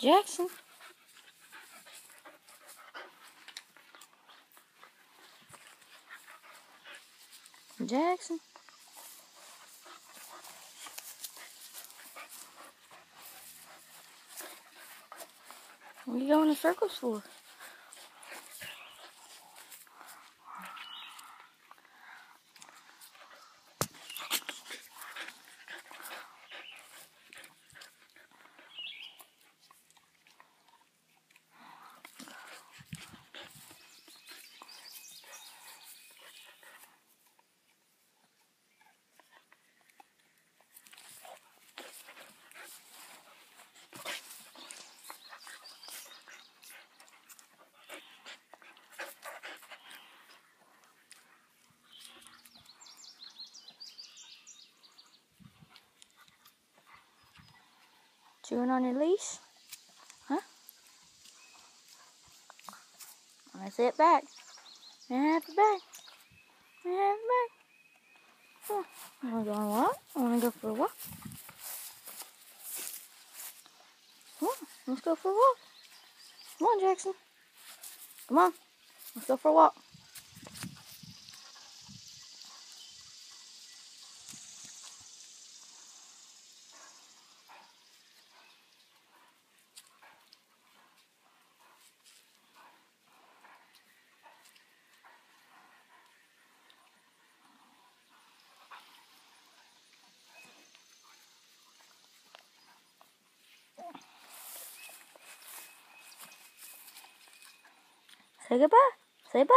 Jackson. Jackson. What are you going in circles for? Chewing on your leash? Huh? I sit back. And it back. And it back. I wanna go on a walk? I wanna go for a walk. Let's go for a walk. Come on, Jackson. Come on, let's go for a walk. 谁个爸？谁吧